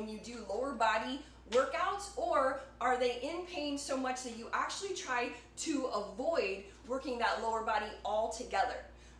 when you do lower body workouts or are they in pain so much that you actually try to avoid working that lower body altogether?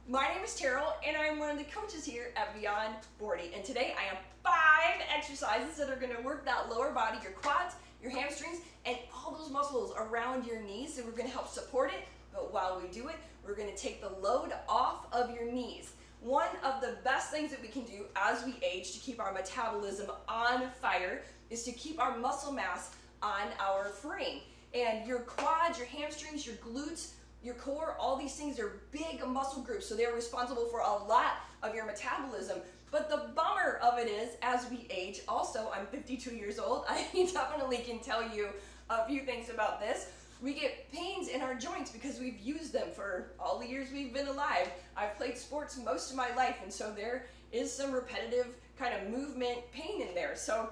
My name is Terrell and I'm one of the coaches here at Beyond 40 and today I have five exercises that are going to work that lower body, your quads, your hamstrings, and all those muscles around your knees and we're going to help support it but while we do it, we're going to take the load off of your knees. One of the best things that we can do as we age to keep our metabolism on fire is to keep our muscle mass on our frame. And your quads, your hamstrings, your glutes, your core, all these things are big muscle groups, so they're responsible for a lot of your metabolism. But the bummer of it is, as we age, also, I'm 52 years old, I definitely can tell you a few things about this. We get pains in our joints because we've used them for all the years we've been alive. I've played sports most of my life, and so there is some repetitive kind of movement pain in there. So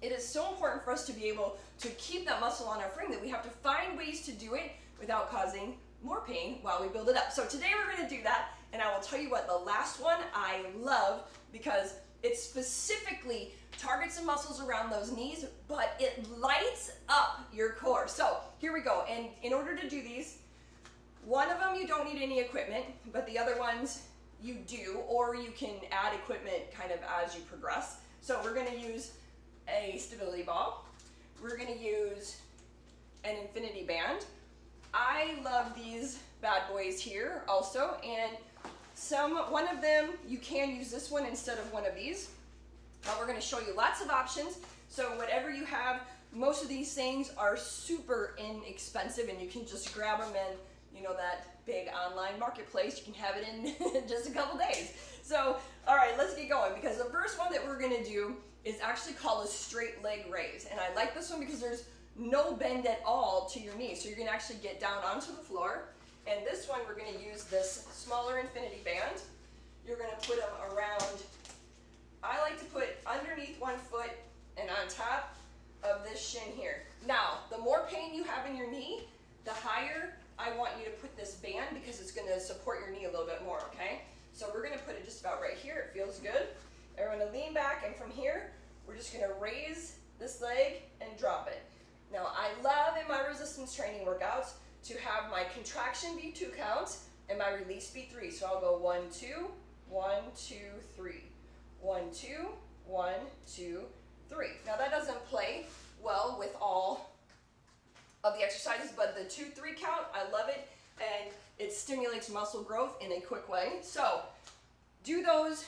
it is so important for us to be able to keep that muscle on our frame that we have to find ways to do it without causing more pain while we build it up. So today we're going to do that, and I will tell you what, the last one I love because it specifically targets the muscles around those knees, but it lights up your core. So here we go. And in order to do these, one of them you don't need any equipment, but the other ones you do, or you can add equipment kind of as you progress. So we're gonna use a stability ball. We're gonna use an infinity band. I love these bad boys here also, and some, one of them, you can use this one instead of one of these. Now we're gonna show you lots of options. So whatever you have, most of these things are super inexpensive and you can just grab them in, you know, that big online marketplace. You can have it in just a couple days. So, all right, let's get going because the first one that we're gonna do is actually called a straight leg raise. And I like this one because there's no bend at all to your knee. So you're gonna actually get down onto the floor. And this one, we're gonna use this smaller infinity band. You're gonna put them around I like to put underneath one foot and on top shin here. Now, the more pain you have in your knee, the higher I want you to put this band because it's gonna support your knee a little bit more, okay? So we're gonna put it just about right here. It feels good. And we're gonna lean back and from here, we're just gonna raise this leg and drop it. Now, I love in my resistance training workouts to have my contraction be two counts and my release be three. So I'll go one, two, one, two, three. One, two, one, two, three. Now that doesn't play well with all of the exercises, but the two, three count, I love it, and it stimulates muscle growth in a quick way. So do those,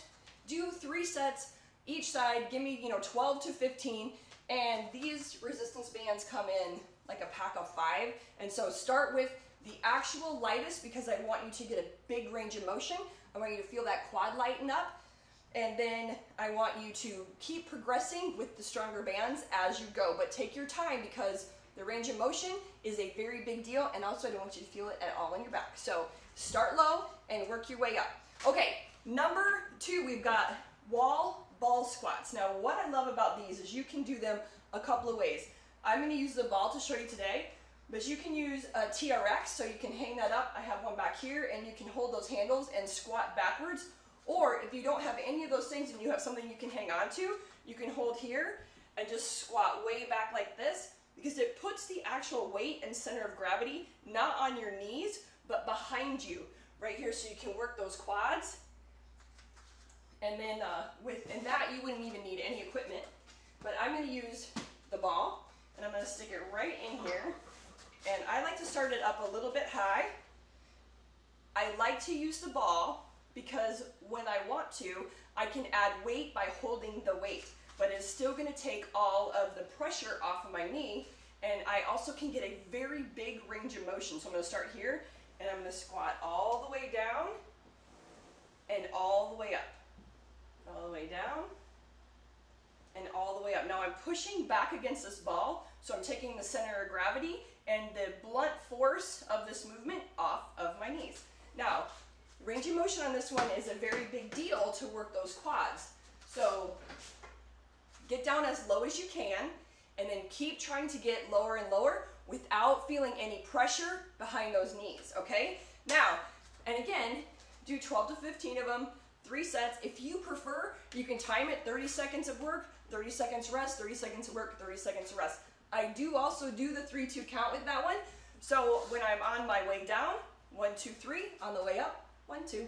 do three sets each side, give me, you know, 12 to 15, and these resistance bands come in like a pack of five, and so start with the actual lightest because I want you to get a big range of motion. I want you to feel that quad lighten up, and then I want you to keep progressing with the stronger bands as you go, but take your time because the range of motion is a very big deal, and also I don't want you to feel it at all in your back. So start low and work your way up. Okay, number two, we've got wall ball squats. Now, what I love about these is you can do them a couple of ways. I'm gonna use the ball to show you today, but you can use a TRX, so you can hang that up. I have one back here, and you can hold those handles and squat backwards or if you don't have any of those things and you have something you can hang on to, you can hold here and just squat way back like this because it puts the actual weight and center of gravity not on your knees, but behind you right here so you can work those quads. And then uh, with and that you wouldn't even need any equipment. But I'm going to use the ball and I'm going to stick it right in here. And I like to start it up a little bit high. I like to use the ball because when I want to, I can add weight by holding the weight, but it's still gonna take all of the pressure off of my knee, and I also can get a very big range of motion. So I'm gonna start here, and I'm gonna squat all the way down, and all the way up. All the way down, and all the way up. Now I'm pushing back against this ball, so I'm taking the center of gravity and the blunt force of this movement off of my knees. Now, Range of motion on this one is a very big deal to work those quads. So get down as low as you can and then keep trying to get lower and lower without feeling any pressure behind those knees, okay? Now, and again, do 12 to 15 of them, three sets. If you prefer, you can time it 30 seconds of work, 30 seconds rest, 30 seconds of work, 30 seconds of rest. I do also do the three, two count with that one. So when I'm on my way down, one, two, three, on the way up, one, two.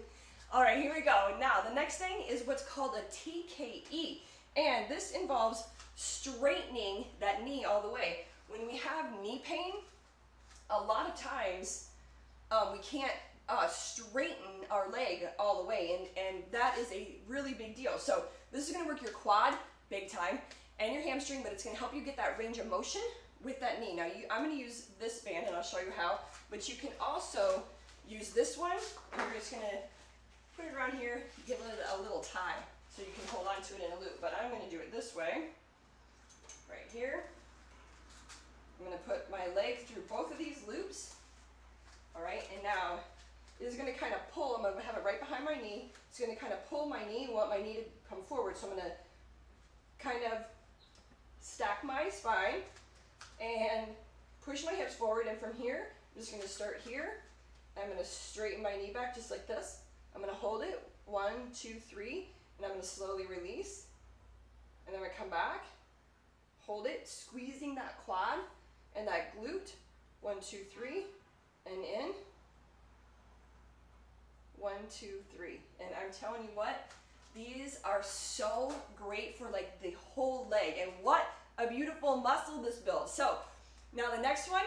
All right, here we go. Now, the next thing is what's called a TKE. And this involves straightening that knee all the way. When we have knee pain, a lot of times um, we can't uh, straighten our leg all the way, and, and that is a really big deal. So this is gonna work your quad big time and your hamstring, but it's gonna help you get that range of motion with that knee. Now, you, I'm gonna use this band, and I'll show you how, but you can also use this one, you're just gonna put it around here, give it a little tie, so you can hold on to it in a loop. But I'm gonna do it this way, right here. I'm gonna put my leg through both of these loops, all right, and now is gonna kind of pull, I'm gonna have it right behind my knee, it's gonna kind of pull my knee, want my knee to come forward, so I'm gonna kind of stack my spine and push my hips forward, and from here, I'm just gonna start here, I'm gonna straighten my knee back just like this, I'm gonna hold it, one, two, three, and I'm gonna slowly release, and then gonna come back, hold it, squeezing that quad, and that glute. One, two, three, and in. One, two, three. And I'm telling you what, these are so great for like the whole leg. And what a beautiful muscle this builds. So now the next one,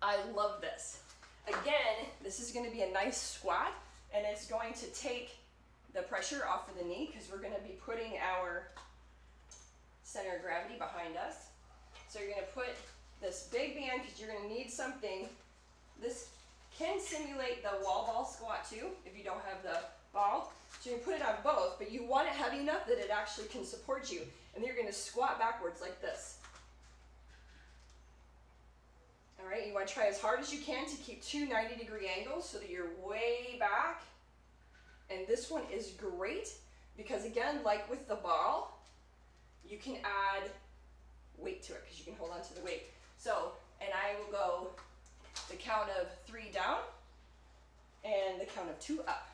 I love this. Again, this is gonna be a nice squat and it's going to take the pressure off of the knee because we're gonna be putting our center of gravity behind us. So you're gonna put this big band because you're going to need something. This can simulate the wall ball squat too if you don't have the ball. So you put it on both, but you want it heavy enough that it actually can support you. And then you're going to squat backwards like this. All right, you want to try as hard as you can to keep two 90 degree angles so that you're way back. And this one is great because again, like with the ball, you can add weight to it because you can hold on to the weight. So, and I will go the count of three down and the count of two up.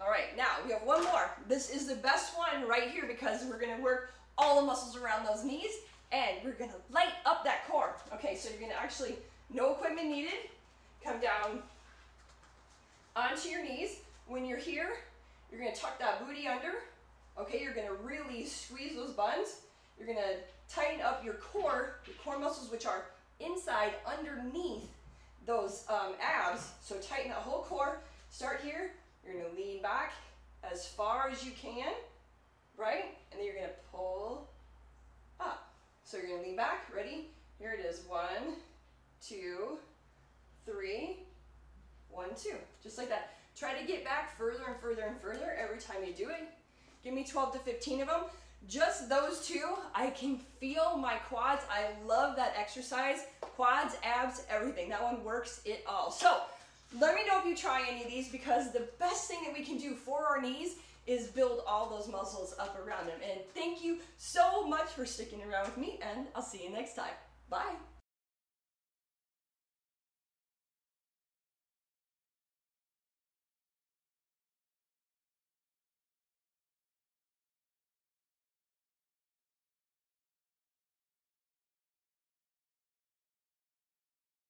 All right, now we have one more. This is the best one right here because we're gonna work all the muscles around those knees and we're gonna light up that core. Okay, so you're gonna actually, no equipment needed, come down onto your knees. When you're here, you're gonna tuck that booty under. Okay, you're gonna really squeeze those buns. You're gonna tighten up your core, your core muscles, which are inside underneath those um, abs. So tighten that whole core. Start here. You're gonna lean back as far as you can, right? And then you're gonna pull up. So you're gonna lean back. Ready? Here it is. One, two, three, one, two. Just like that. Try to get back further and further and further every time you do it. Give me 12 to 15 of them. Just those two, I can feel my quads. I love that exercise. Quads, abs, everything. That one works it all. So let me know if you try any of these because the best thing that we can do for our knees is build all those muscles up around them. And thank you so much for sticking around with me and I'll see you next time. Bye.